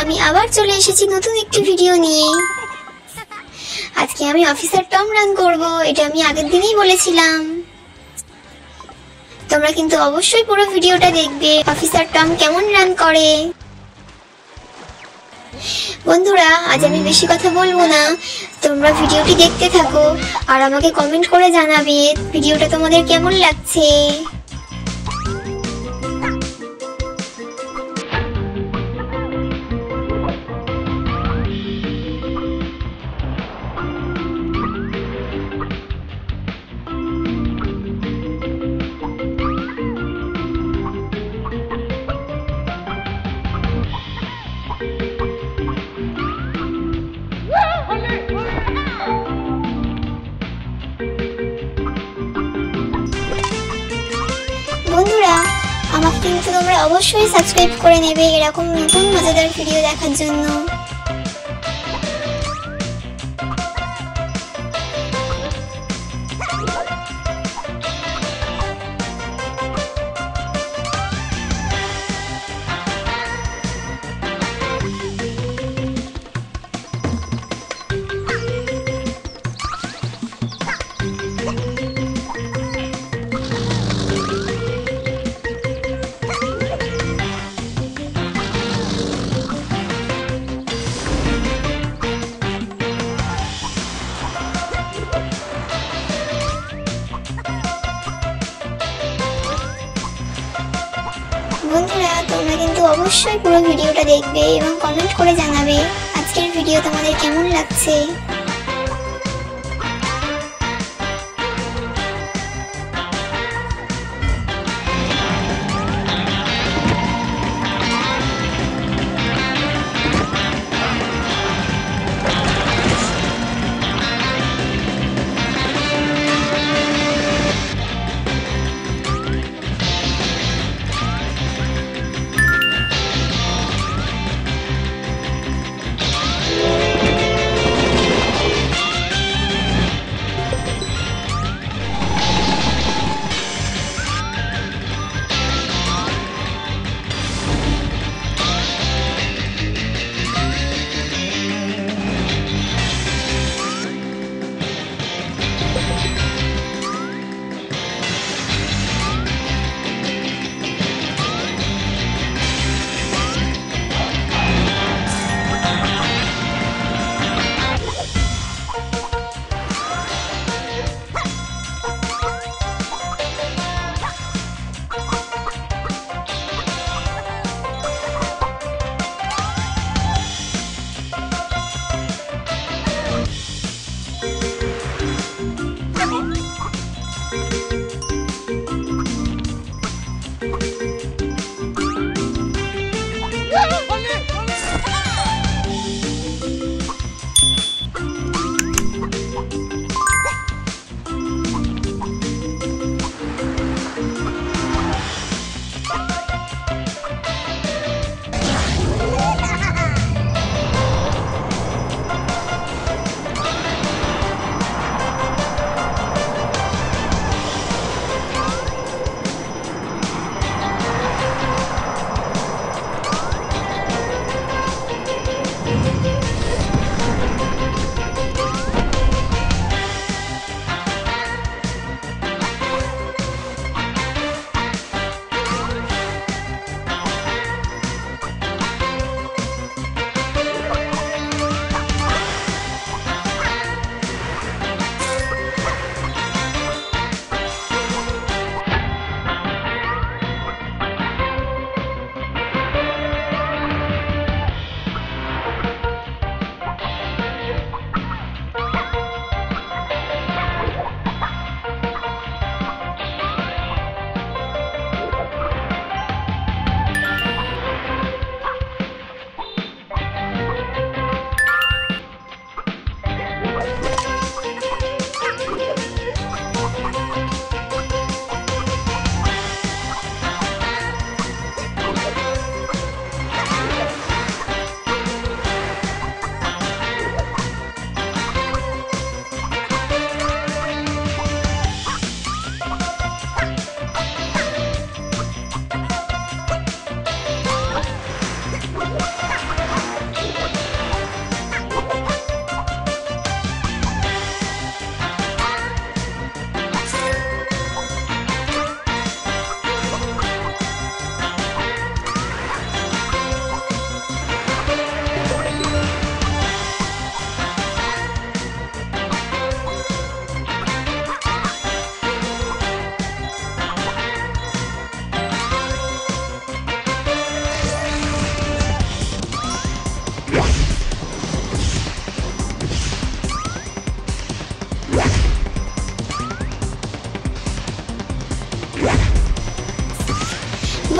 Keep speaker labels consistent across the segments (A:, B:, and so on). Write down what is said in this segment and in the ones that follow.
A: আমি আবার চলে এসেছি নতুন একটি ভিডিও নিয়ে। আজকে আমি অফিসার টম রান করব, এটা আমি আগের দিনই বলেছিলাম। তোমরা কিন্তু অবশ্যই পুরো ভিডিওটা দেখবে। অফিসার টম কেমন রান করে? বন্ধুরা, আজ আমি বেশি কথা বলব না। তোমরা ভিডিওটি দেখতে থাকো, আর আমাকে কমেন্ট করে জানাবে ভিডিওটা তোমাদের কেমন লাগছে? অবশ্যই সাবস্ক্রাইব করে নেবে এরকম নতুন মজাদার ভিডিও দেখার জন্য। ভিডিওটা দেখবে এবং কমেন্ট করে জানাবে। আজকের ভিডিও তোমাদের কেমন লাগছে?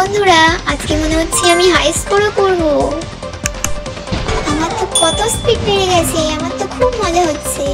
A: বন্ধুরা, আজকে মনে হচ্ছে আমি হাই স্কোরও করব আমার তো কত স্পিড বেড়ে গেছে, আমার তো খুব মজা হচ্ছে।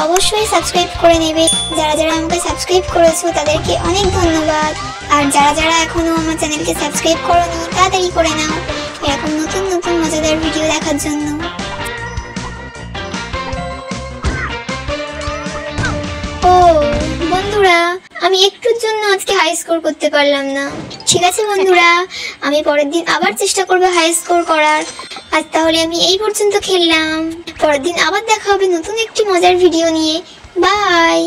A: অবশ্যই সাবস্ক্রাইব করে নেবে। যারা যারা আমাকে সাবস্ক্রাইব করেছ, তাদেরকে অনেক ধন্যবাদ। আর যারা যারা এখনও আমার চ্যানেলকে সাবস্ক্রাইব করোনি, তাড়াতাড়ি করে নাও। এরকম নতুন নতুন, মজাদার ভিডিও দেখার জন্য। ও, বন্ধুরা আমি একটুর জন্য আজকে হাই স্কোর করতে পারলাম না। ঠিক আছে বন্ধুরা, আমি পরের দিন আবার চেষ্টা করব হাই স্কোর করার। আর তাহলে আমি এই পর্যন্ত খেললাম। পরের দিন আবার দেখা হবে নতুন একটি মজার ভিডিও নিয়ে। বাই